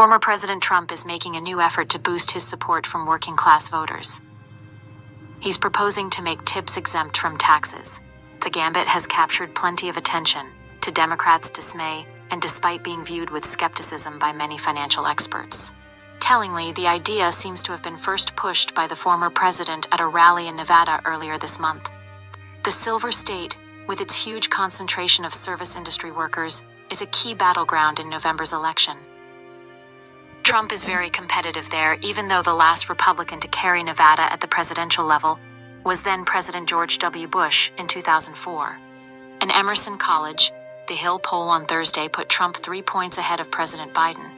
Former President Trump is making a new effort to boost his support from working class voters. He's proposing to make tips exempt from taxes. The gambit has captured plenty of attention, to Democrats' dismay, and despite being viewed with skepticism by many financial experts. Tellingly, the idea seems to have been first pushed by the former president at a rally in Nevada earlier this month. The Silver State, with its huge concentration of service industry workers, is a key battleground in November's election. Trump is very competitive there, even though the last Republican to carry Nevada at the presidential level was then President George W. Bush in 2004. An Emerson College, the Hill poll on Thursday put Trump three points ahead of President Biden.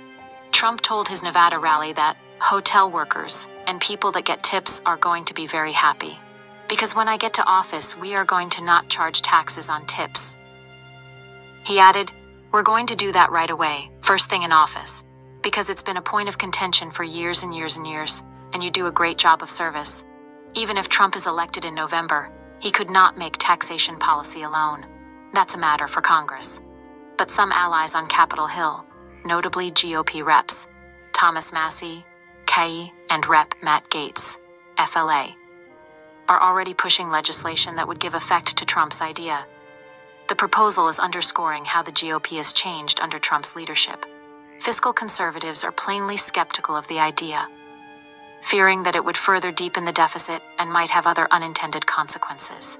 Trump told his Nevada rally that hotel workers and people that get tips are going to be very happy. Because when I get to office, we are going to not charge taxes on tips. He added, We're going to do that right away, first thing in office because it's been a point of contention for years and years and years, and you do a great job of service. Even if Trump is elected in November, he could not make taxation policy alone. That's a matter for Congress. But some allies on Capitol Hill, notably GOP reps, Thomas Massie, Kay, and Rep. Matt Gaetz, FLA, are already pushing legislation that would give effect to Trump's idea. The proposal is underscoring how the GOP has changed under Trump's leadership fiscal conservatives are plainly skeptical of the idea, fearing that it would further deepen the deficit and might have other unintended consequences.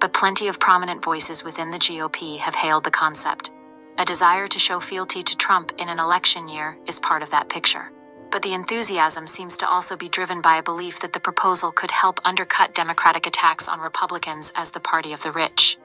But plenty of prominent voices within the GOP have hailed the concept. A desire to show fealty to Trump in an election year is part of that picture. But the enthusiasm seems to also be driven by a belief that the proposal could help undercut Democratic attacks on Republicans as the party of the rich.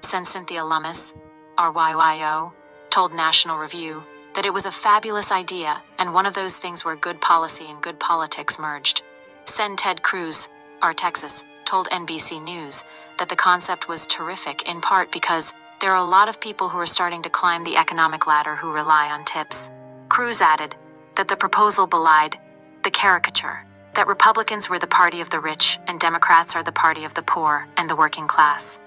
Send Cynthia Lummis, RYYO, told National Review that it was a fabulous idea and one of those things where good policy and good politics merged. Sen Ted Cruz, our Texas, told NBC News that the concept was terrific in part because there are a lot of people who are starting to climb the economic ladder who rely on tips. Cruz added that the proposal belied the caricature that Republicans were the party of the rich and Democrats are the party of the poor and the working class.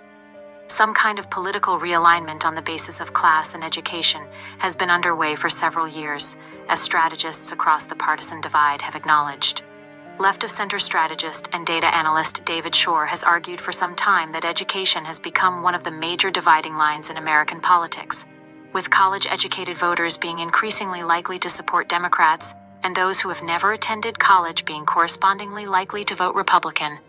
Some kind of political realignment on the basis of class and education has been underway for several years, as strategists across the partisan divide have acknowledged. Left of center strategist and data analyst David Shor has argued for some time that education has become one of the major dividing lines in American politics, with college educated voters being increasingly likely to support Democrats and those who have never attended college being correspondingly likely to vote Republican.